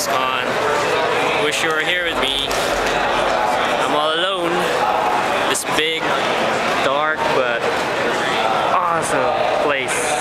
BlizzCon. Wish you were here with me. I'm all alone. This big, dark, but awesome place.